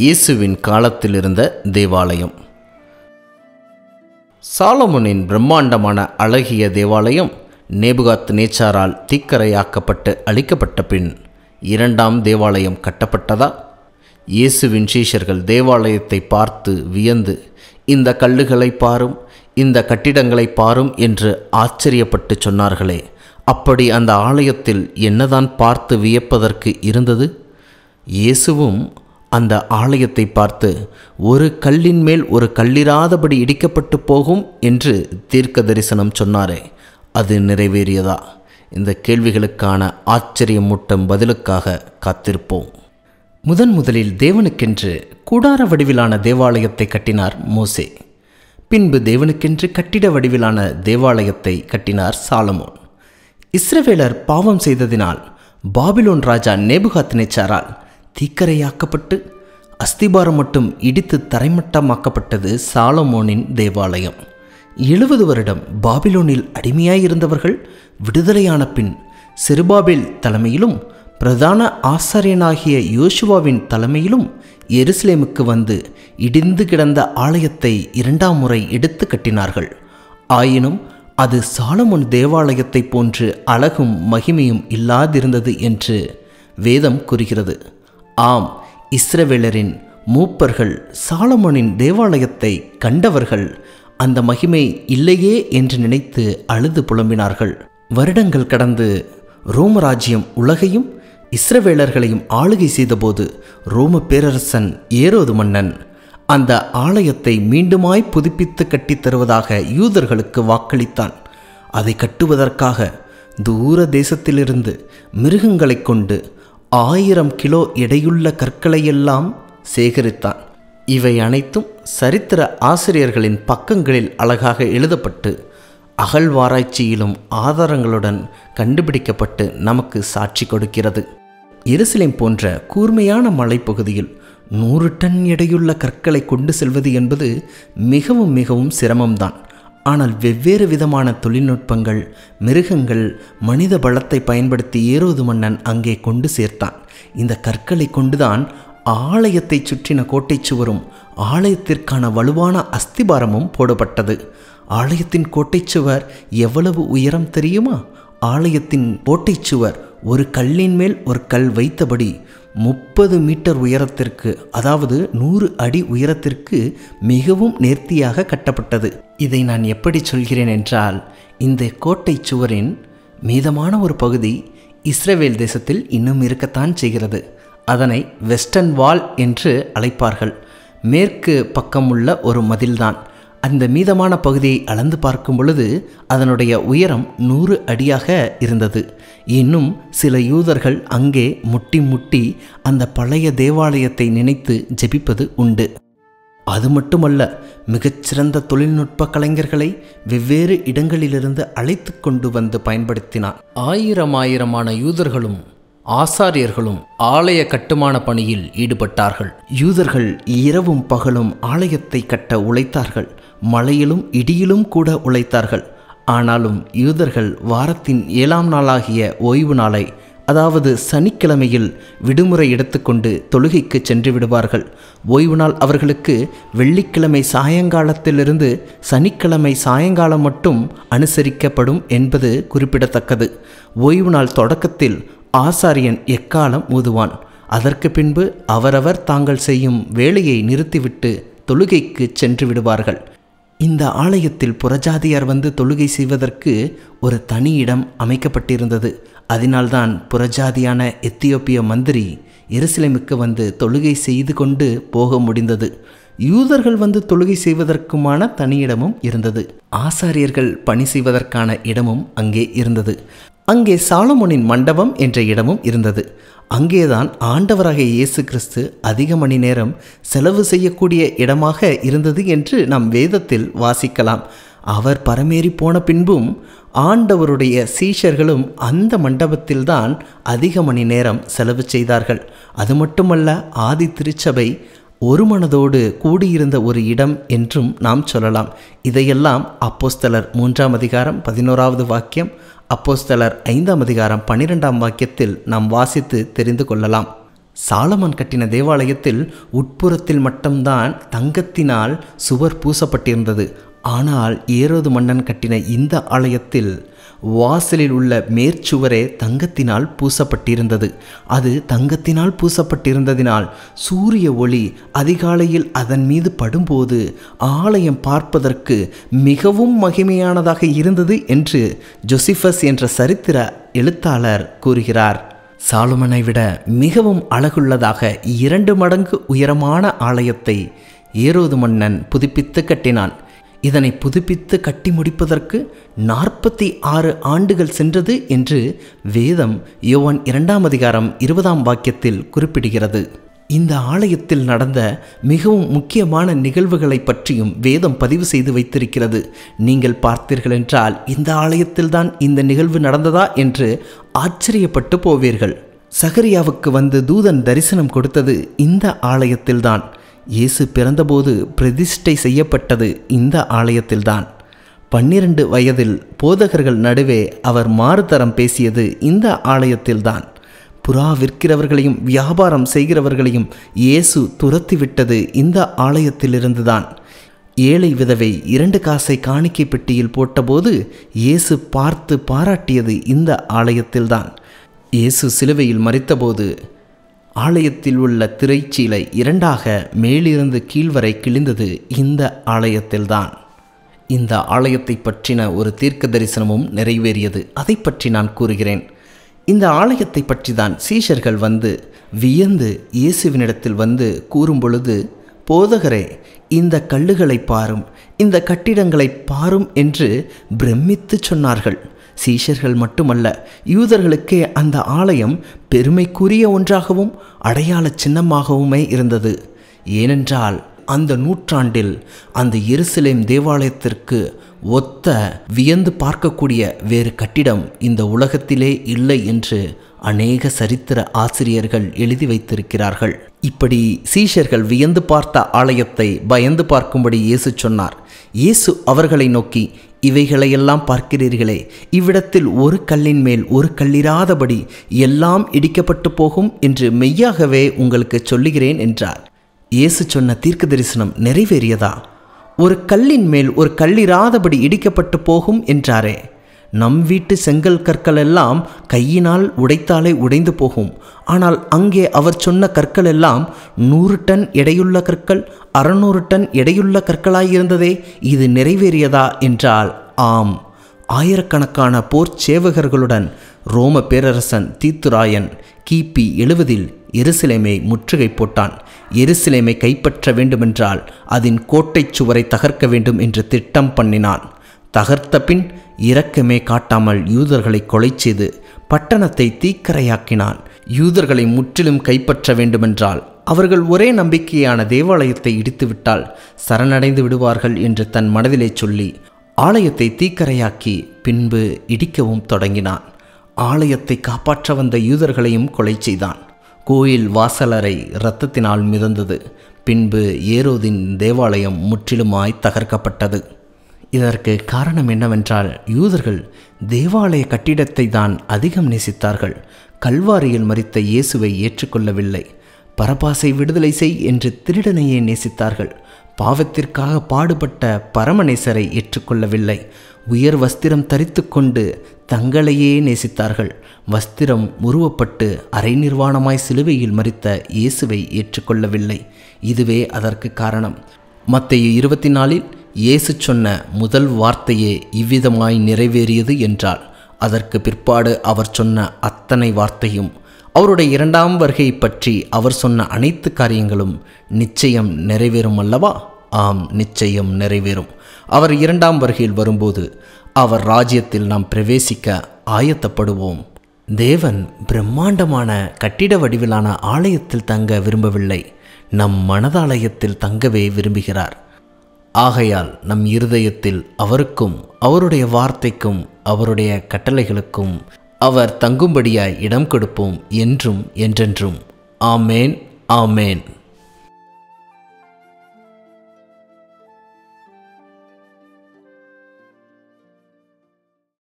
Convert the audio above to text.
இயேசுவின் காலத்தில் இருந்த தேவாலயம். சாலமனின் பிரம்மாண்டமான அழகிய தேவாலயம் நேபுகாத் நேச்சாரால் தீக்கரையாக்கப்பட்டு அழிக்கப்பட்ட பின் இரண்டாம் தேவாலயம் கட்டப்பட்டதா? இயேசுவின் சீஷர்கள் தேவாலயத்தை பார்த்து வியந்து இந்த கல்லுகளை பாரும் இந்த கட்டிடங்களை பாரும் என்று ஆச்சரியப்பட்டு சொன்னார்களே அப்படி அந்த ஆலயத்தில் என்னதான் பார்த்து வியப்பதற்கு இருந்தது? இயேசுவும் அந்த ஆலயத்தை பார்த்து ஒரு கல்லின் மேல் ஒரு கல்லிராதபடி இடிக்கப்பட்டு போகும் என்று தீர்க்க தரிசனம் சொன்னாரே. அது நிறைவேறியதா? இந்த கேள்விகளுக்கான ஆச்சரியமூட்டம் பதிலுக்காக காத்திருப்போம். முதன் முதலில் தேவனுக்கென்று கூடார வடிவிலான தேவாலயத்தை கட்டினார் மோசே. பின்பு தேவனுக்கென்று கட்டிட வடிவிலான தேவாலயத்தை கட்டினார் சாலமோன். இஸ்ரவேலர் பாவம் செய்ததினால் பாபிலோன் ராஜா நேபுகாத் நேச்சாரால் தீக்கரையாக்கப்பட்டு அஸ்திபாரம் மட்டும் இடித்து தரைமட்டமாக்கப்பட்டது சாலமோனின் தேவாலயம். எழுபது வருடம் பாபிலோனில் அடிமையாயிருந்தவர்கள் விடுதலையான பின் செருபாபேல் தலைமையிலும் பிரதான ஆசாரியனாகிய யோசுவாவின் தலைமையிலும் எருசலேமுக்கு வந்து இடிந்து கிடந்த ஆலயத்தை இரண்டாம் முறை எடுத்து கட்டினார்கள். ஆயினும் அது சாலமோன் தேவாலயத்தை போன்று அழகும் மகிமையும் இல்லாதிருந்தது என்று வேதம் கூறுகிறது. ஆம் இஸ்ரவேலரின் மூப்பர்கள் சாலமோனின் தேவாலயத்தை கண்டவர்கள் அந்த மகிமை இல்லையே என்று நினைத்து அழுது புலம்பினார்கள். வருடங்கள் கடந்து ரோமராஜ்யம் உலகையும் இஸ்ரவேலர்களையும் ஆளுகை செய்தபோது ரோம பேரரசன் ஏரோது மன்னன் அந்த ஆலயத்தை மீண்டுமாய் புதுப்பித்து கட்டித் தருவதாக யூதர்களுக்கு வாக்களித்தான். அதை கட்டுவதற்காக தூர தேசத்திலிருந்து மிருகங்களைக் கொண்டு ஆயிரம் கிலோ எடையுள்ள கற்களையெல்லாம் சேகரித்தான். இவை அனைத்தும் சரித்திர ஆசிரியர்களின் பக்கங்களில் அழகாக எழுதப்பட்டு அகழ்வாராய்ச்சியிலும் ஆதாரங்களுடன் கண்டுபிடிக்கப்பட்டு நமக்கு சாட்சி கொடுக்கிறது. எருசலேம் போன்ற கூர்மையான மலைப்பகுதியில் நூறு டன் எடையுள்ள கற்களை கொண்டு செல்வது என்பது மிகவும் மிகவும் சிரமம்தான். ஆனால் வெவ்வேறு விதமான தொழில்நுட்பங்கள் மிருகங்கள் மனித பலத்தை பயன்படுத்தி ஏரோது மன்னன் அங்கே கொண்டு சேர்த்தான். இந்த கற்களை கொண்டுதான் ஆலயத்தை சுற்றின கோட்டை சுவரும் ஆலயத்திற்கான வலுவான அஸ்திபாரமும் போடப்பட்டது. ஆலயத்தின் கோட்டை சுவர் எவ்வளவு உயரம் தெரியுமா? ஆலயத்தின் கோட்டை சுவர் ஒரு கல்லின் மேல் ஒரு கல் வைத்தபடி முப்பது மீட்டர் உயரத்திற்கு அதாவது நூறு அடி உயரத்திற்கு மிகவும் நேர்த்தியாக கட்டப்பட்டது. இதை நான் எப்படி சொல்கிறேன் என்றால் இந்த கோட்டை சுவரின் மீதமான ஒரு பகுதி இஸ்ரேவேல் தேசத்தில் இன்னும் இருக்கத்தான் செய்கிறது. அதனை வெஸ்டர்ன் வால் என்று அழைப்பார்கள். மேற்கு பக்கமுள்ள ஒரு மதில்தான். அந்த மீதமான பகுதியை அளந்து பார்க்கும் பொழுது அதனுடைய உயரம் நூறு அடியாக இருந்தது. இன்னும் சில யூதர்கள் அங்கே முட்டி முட்டி அந்த பழைய தேவாலயத்தை நினைத்து ஜெபிப்பது உண்டு. அது மட்டுமல்ல மிகச்சிறந்த தொழில்நுட்ப கலைஞர்களை வெவ்வேறு இடங்களிலிருந்து அழைத்து கொண்டு வந்து பயன்படுத்தினார். ஆயிரம் ஆயிரமான யூதர்களும் ஆசாரியர்களும் ஆலய கட்டுமான பணியில் ஈடுபட்டார்கள். யூதர்கள் இரவும் பகலும் ஆலயத்தை கட்ட உழைத்தார்கள். மழையிலும் இடியிலும் கூட உழைத்தார்கள். ஆனாலும் யூதர்கள் வாரத்தின் ஏழாம் நாளாகிய ஓய்வு நாளை அதாவது சனிக்கிழமையில் விடுமுறை எடுத்துக்கொண்டு தொழுகைக்கு சென்று விடுவார்கள். ஓய்வு நாள் அவர்களுக்கு வெள்ளிக்கிழமை சாயங்காலத்திலிருந்து சனிக்கிழமை சாயங்காலம் மட்டும் அனுசரிக்கப்படும் என்பது குறிப்பிடத்தக்கது. ஓய்வு நாள் தொடக்கத்தில் ஆசாரியன் எக்காலம் ஊதுவான்? அதற்கு பின்பு அவரவர் தாங்கள் செய்யும் வேலையை நிறுத்திவிட்டு தொழுகைக்கு சென்று விடுவார்கள். இந்த ஆலயத்தில் புறஜாதியார் வந்து தொழுகை செய்வதற்கு ஒரு தனி இடம் அமைக்கப்பட்டிருந்தது. அதனால்தான் புறஜாதியான எத்தியோப்பிய மந்திரி எருசலேமுக்கு வந்து தொழுகை செய்து கொண்டு போக முடிந்தது. யூதர்கள் வந்து தொழுகை செய்வதற்குமான தனியிடமும் இருந்தது. ஆசாரியர்கள் பணி செய்வதற்கான இடமும் அங்கே இருந்தது. அங்கே சாலமோனின் மண்டபம் என்ற இடமும் இருந்தது. அங்கேதான் ஆண்டவராக இயேசு கிறிஸ்து அதிக மணி நேரம் செலவு செய்யக்கூடிய இடமாக இருந்தது என்று நாம் வேதத்தில் வாசிக்கலாம். அவர் பரமேறி போன பின்பும் ஆண்டவருடைய சீஷர்களும் அந்த மண்டபத்தில்தான் அதிக மணி நேரம் செலவு செய்தார்கள். அது மட்டுமல்ல ஆதி திருச்சபை ஒரு மனதோடு கூடியிருந்த ஒரு இடம் என்றும் நாம் சொல்லலாம். இதையெல்லாம் அப்போஸ்தலர் மூன்றாம் அதிகாரம் பதினோராவது வாக்கியம் அப்போஸ்தலர் ஐந்தாம் அதிகாரம் பன்னிரெண்டாம் வாக்கியத்தில் நாம் வாசித்து தெரிந்து கொள்ளலாம். சாலமன் கட்டின தேவாலயத்தில் உட்புறத்தில் மட்டும்தான் தங்கத்தினால் சுவர் பூசப்பட்டிருந்தது. ஆனால் ஏரோது மன்னன் கட்டின இந்த ஆலயத்தில் வாசலில் உள்ள மேற்சுவரே தங்கத்தினால் பூசப்பட்டிருந்தது. அது தங்கத்தினால் பூசப்பட்டிருந்ததினால் சூரிய ஒளி அதிகாலையில் அதன் மீது படும்போது ஆலயம் பார்ப்பதற்கு மிகவும் மகிமையானதாக இருந்தது என்று ஜொசிஃபஸ் என்ற சரித்திர எழுத்தாளர் கூறுகிறார். சாலுமனை விட மிகவும் அழகுள்ளதாக இரண்டு மடங்கு உயரமான ஆலயத்தை ஏரோது மன்னன் புதுப்பித்து கட்டினான். இதனை புதுப்பித்து கட்டி முடிப்பதற்கு நாற்பத்தி ஆறு ஆண்டுகள் சென்றது என்று வேதம் யோவான் இரண்டாம் அதிகாரம் இருபதாம் வாக்கியத்தில் குறிப்பிடுகிறது. இந்த ஆலயத்தில் நடந்த மிகவும் முக்கியமான நிகழ்வுகளை பற்றியும் வேதம் பதிவு செய்து வைத்திருக்கிறது. நீங்கள் பார்த்தீர்கள் என்றால் இந்த ஆலயத்தில்தான் இந்த நிகழ்வு நடந்ததா என்று ஆச்சரியப்பட்டு போவீர்கள். சகரியாவுக்கு வந்து தூதன் தரிசனம் கொடுத்தது இந்த ஆலயத்தில்தான் இயேசு பிறந்தபோது பிரதிஷ்டை செய்யப்பட்டது இந்த ஆலயத்தில்தான். பன்னிரண்டு வயதில் போதகர்கள் நடுவே அவர் மாறுதரம் பேசியது இந்த ஆலயத்தில்தான். புறா விற்கிறவர்களையும் வியாபாரம் செய்கிறவர்களையும் இயேசு துரத்திவிட்டது இந்த ஆலயத்திலிருந்துதான். ஏழை விதவை இரண்டு காசை காணிக்கை பெட்டியில் போட்டபோது இயேசு பார்த்து பாராட்டியது இந்த ஆலயத்தில்தான். இயேசு சிலுவையில் மறித்தபோது ஆலயத்தில் உள்ள திரைச்சீலை இரண்டாக மேலிருந்து கீழ்வரை கிழிந்தது இந்த ஆலயத்தில்தான். இந்த ஆலயத்தை பற்றின ஒரு தீர்க்க தரிசனமும் நிறைவேறியது. அதை பற்றி நான் கூறுகிறேன். இந்த ஆலயத்தை பற்றி தான் சீஷர்கள் வந்து வியந்து இயேசுவினிடத்தில் வந்து கூறும் பொழுது போதகரே இந்த கல்லுகளை பாரும் இந்த கட்டிடங்களை பாரும் என்று பிரமித்து சொன்னார்கள். சீஷர்கள் மட்டுமல்ல யூதர்களுக்கே அந்த ஆலயம் பெருமைக்குரிய ஒன்றாகவும் அடையாள சின்னமாகவுமே இருந்தது. ஏனென்றால் அந்த நூற்றாண்டில் அந்த எருசலேம் தேவாலயத்திற்கு ஒத்த வியந்து பார்க்கக்கூடிய வேறு கட்டிடம் இந்த உலகத்திலே இல்லை என்று அநேக சரித்திர ஆசிரியர்கள் எழுதி வைத்திருக்கிறார்கள். இப்படி சீஷர்கள் வியந்து பார்த்த ஆலயத்தை பயந்து பார்க்கும்படி இயேசு சொன்னார். இயேசு அவர்களை நோக்கி இவைகளையெல்லாம் பார்க்கிறீர்களே. இவ்விடத்தில் ஒரு கல்லின் மேல் ஒரு கல்லிராதபடி எல்லாம் இடிக்கப்பட்டு போகும் என்று மெய்யாகவே உங்களுக்கு சொல்லுகிறேன் என்றார். இயேசு சொன்ன தீர்க்க தரிசனம் நிறைவேறியதா? ஒரு கல்லின் மேல் ஒரு கல்லிராதபடி இடிக்கப்பட்டு போகும் என்றாரே. நம் வீட்டு செங்கல் கற்கள் எல்லாம் கையினால் உடைத்தாலே உடைந்து போகும். ஆனால் அங்கே அவர் சொன்ன கற்கள் எல்லாம் நூறு டன் எடையுள்ள கற்கள் அறநூறு டன் எடையுள்ள கற்களாயிருந்ததே இது நிறைவேறியதா என்றால் ஆம். ஆயிரக்கணக்கான போர் சேவகர்களுடன் ரோம பேரரசன் தீத்துராயன் கிபி எழுவதில் எருசலேமை முற்றுகை போட்டான். எருசலேமை கைப்பற்ற வேண்டுமென்றால் அதன் கோட்டைச் சுவரை தகர்க்க வேண்டும் என்று திட்டம் பண்ணினான். தகர்த்த பின் இரக்கமே காட்டாமல் யூதர்களை கொலை செய்து பட்டணத்தை தீக்கரையாக்கினான் யூதர்களை முற்றிலும் கைப்பற்ற வேண்டுமென்றால் அவர்கள் ஒரே நம்பிக்கையான தேவாலயத்தை இடித்துவிட்டால் சரணடைந்து விடுவார்கள் என்று தன் மனதிலே சொல்லி ஆலயத்தை தீக்கரையாக்கி பின்பு இடிக்கவும் தொடங்கினான். ஆலயத்தை காப்பாற்ற வந்த யூதர்களையும் கொலை செய்தான். கோயில் வாசலரை இரத்தத்தினால் மிதந்தது. பின்பு ஏரோதின் தேவாலயம் முற்றிலுமாய் தகர்க்கப்பட்டது. இதற்கு காரணம் என்னவென்றால் யூதர்கள் தேவாலய கட்டிடத்தை தான் அதிகம் நேசித்தார்கள். கல்வாரியில் மறித்த இயேசுவை ஏற்றுக்கொள்ளவில்லை. பரபாசை விடுதலை செய் என்று திருடனையே நேசித்தார்கள். பாவத்திற்காக பாடுபட்ட பரமநேசரை ஏற்றுக்கொள்ளவில்லை. உயர் வஸ்திரம் தரித்து கொண்டு தங்களையே நேசித்தார்கள். வஸ்திரம் உருவப்பட்டு அரை நிர்வாணமாய் சிலுவையில் மறித்த இயேசுவை ஏற்றுக்கொள்ளவில்லை. இதுவே அதற்கு காரணம். மத்திய இருபத்தி நாலில் இயேசு சொன்ன முதல் வார்த்தையே இவ்விதமாய் நிறைவேறியது என்றால் அதற்கு பிற்பாடு அவர் சொன்ன அத்தனை வார்த்தையும் அவருடைய இரண்டாம் வருகை பற்றி அவர் சொன்ன அனைத்து காரியங்களும் நிச்சயம் நிறைவேறும் அல்லவா? ஆம் நிச்சயம் நிறைவேறும். அவர் இரண்டாம் வருகையில் வரும்போது அவர் ராஜ்யத்தில் நாம் பிரவேசிக்க ஆயத்தப்படுவோம். தேவன் பிரம்மாண்டமான கட்டிட வடிவிலான ஆலயத்தில் தங்க விரும்பவில்லை. நம் மனதாலயத்தில் தங்கவே விரும்புகிறார். ஆகையால் நம் இருதயத்தில் அவருக்கும் அவருடைய வார்த்தைக்கும் அவருடைய கட்டளைகளுக்கும் அவர் தங்கும்படியாய் இடம் கொடுப்போம் என்றும் என்றென்றும். ஆமேன் ஆமேன்.